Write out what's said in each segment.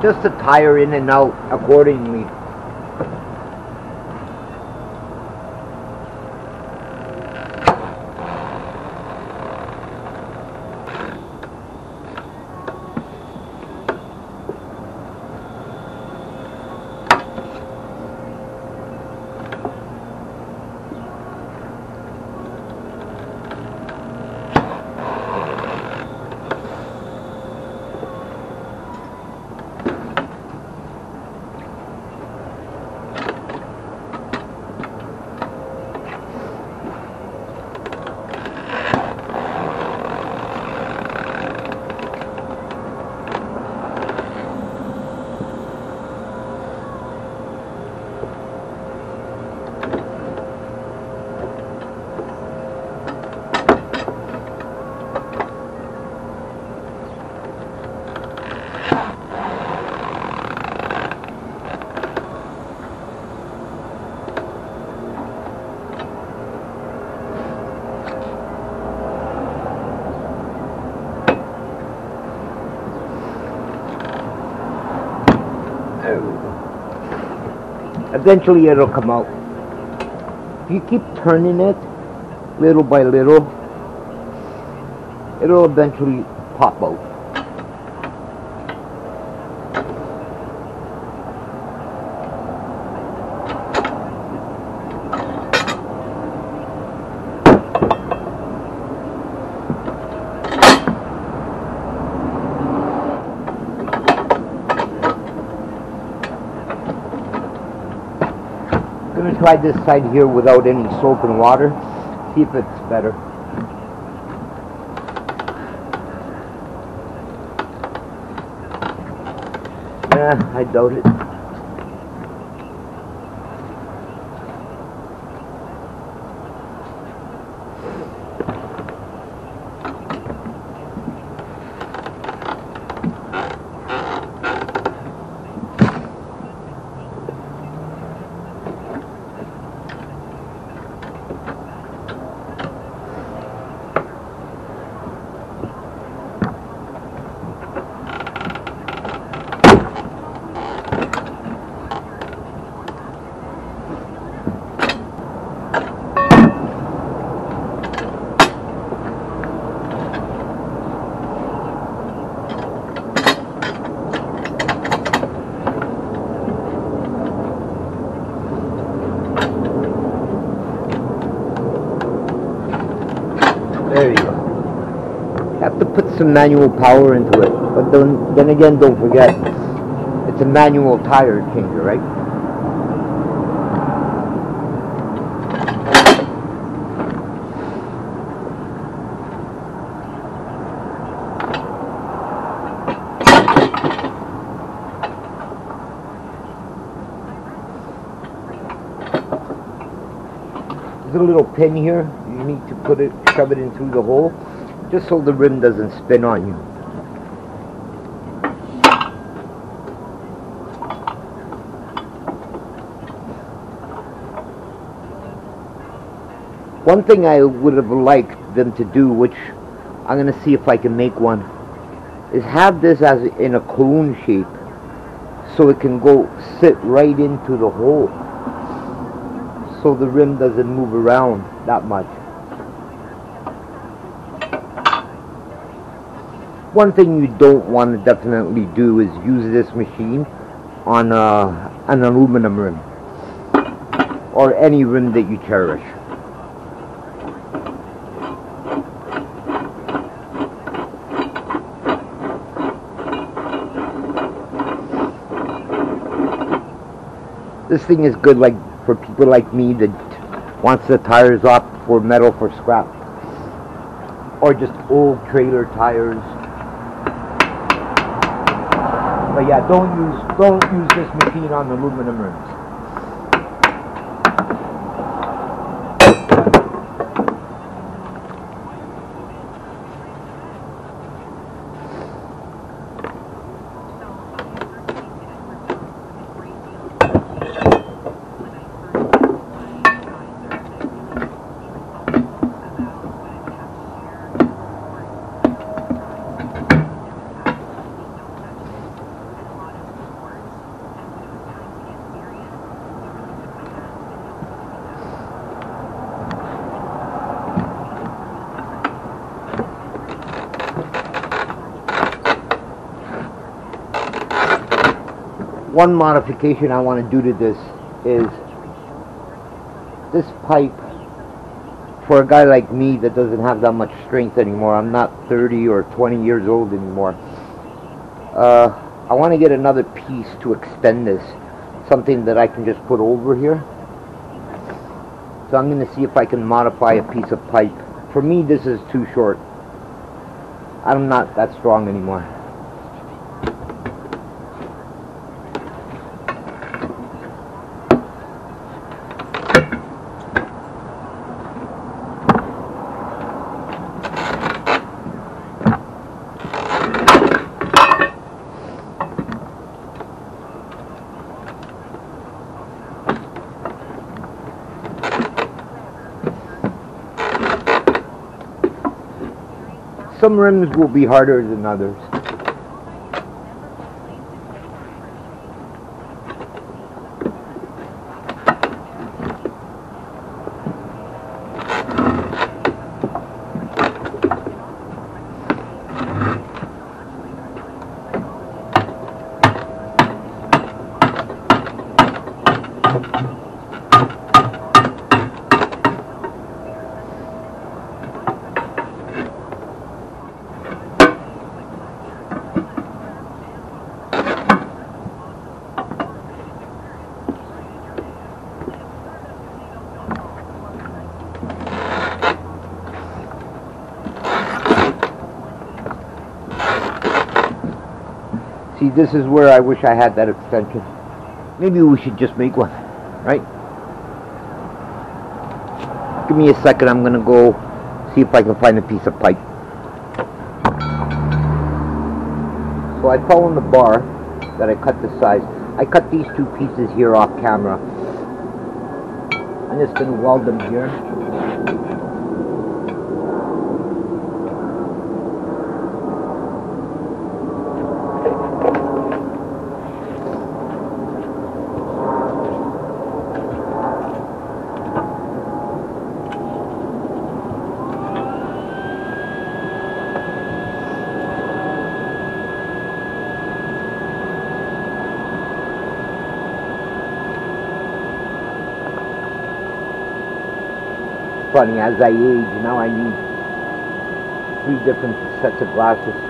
adjust to tire in and out accordingly. Oh. Eventually it'll come out. If you keep turning it little by little, it'll eventually pop out. I'm gonna try this side here without any soap and water. See if it's better. Nah, I doubt it. There you go. Have to put some manual power into it. But then, then again, don't forget, it's a manual tire changer, right? There's a little pin here. You need to put it, shove it in through the hole, just so the rim doesn't spin on you. One thing I would have liked them to do, which I'm gonna see if I can make one, is have this as in a cone shape, so it can go sit right into the hole so the rim doesn't move around that much. One thing you don't want to definitely do is use this machine on uh, an aluminum rim. Or any rim that you cherish. This thing is good like for people like me that wants the tires off for metal for scrap. Or just old trailer tires but yeah don't use don't use this machine on the aluminum rims one modification I want to do to this is this pipe for a guy like me that doesn't have that much strength anymore. I'm not 30 or 20 years old anymore. Uh, I want to get another piece to extend this. Something that I can just put over here. So I'm going to see if I can modify a piece of pipe. For me, this is too short. I'm not that strong anymore. Some rims will be harder than others. See, this is where I wish I had that extension. Maybe we should just make one, right? Give me a second, I'm gonna go see if I can find a piece of pipe. So I found the bar that I cut the size. I cut these two pieces here off camera. I'm just gonna weld them here. Funny, as I age, now I need three different sets of glasses.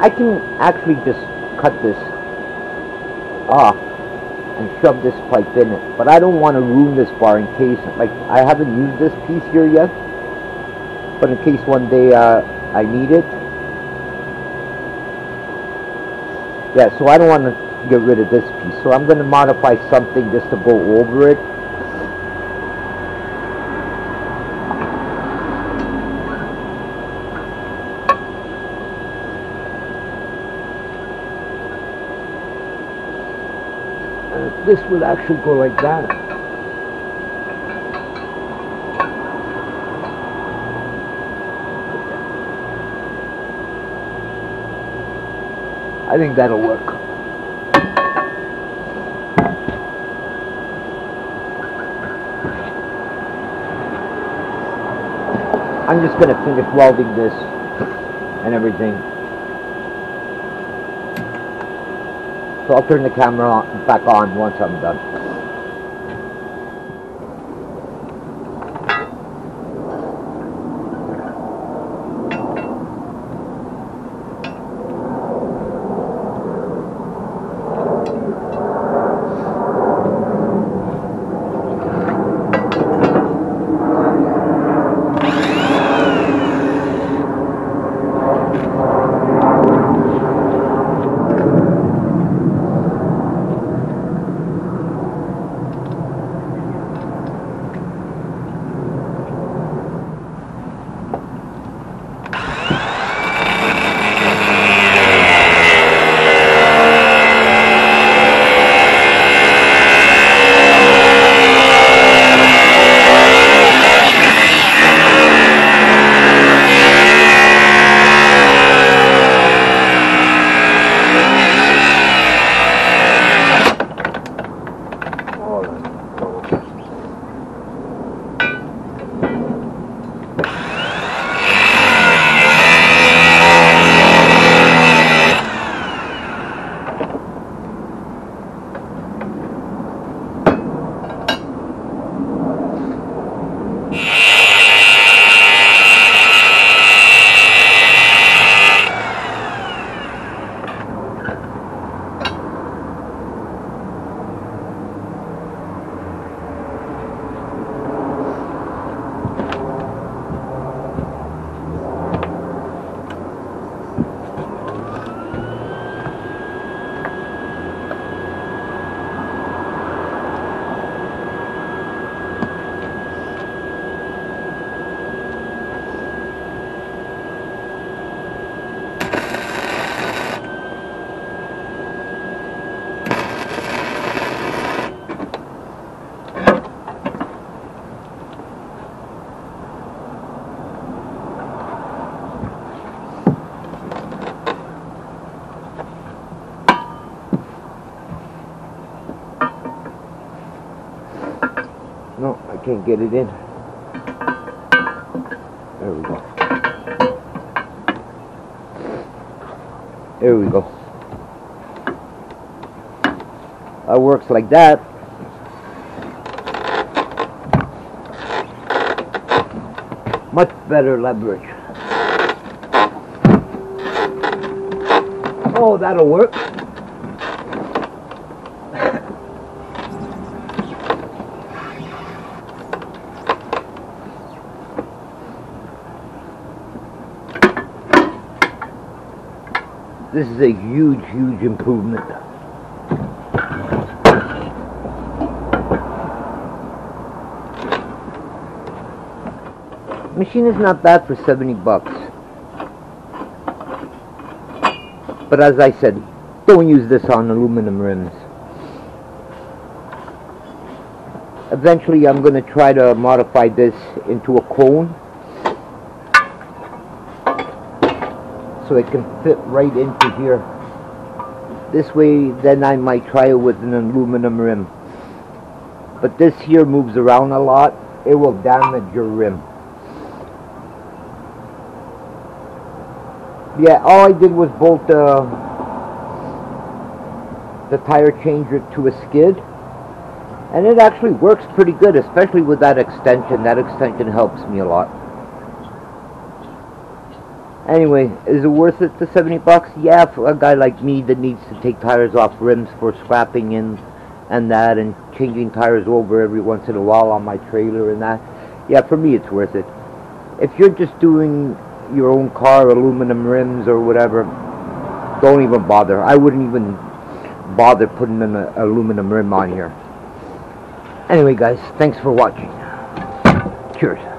I can actually just cut this off and shove this pipe in it. But I don't want to ruin this bar in case, like, I haven't used this piece here yet. But in case one day uh, I need it. Yeah, so I don't want to get rid of this piece. So I'm going to modify something just to go over it. This would actually go like that. I think that'll work. I'm just going to finish welding this and everything. I'll turn the camera back on once I'm done. Can't get it in. There we go. There we go. That works like that. Much better leverage. Oh, that'll work. This is a huge, huge improvement. Machine is not bad for 70 bucks. But as I said, don't use this on aluminum rims. Eventually I'm going to try to modify this into a cone so it can fit right into here. This way, then I might try it with an aluminum rim. But this here moves around a lot. It will damage your rim. Yeah, all I did was bolt the, the tire changer to a skid. And it actually works pretty good, especially with that extension. That extension helps me a lot. Anyway, is it worth it, the 70 bucks? Yeah, for a guy like me that needs to take tires off rims for scrapping and, and that, and changing tires over every once in a while on my trailer and that. Yeah, for me it's worth it. If you're just doing your own car, aluminum rims or whatever, don't even bother. I wouldn't even bother putting an uh, aluminum rim on here. Anyway, guys, thanks for watching. Cheers.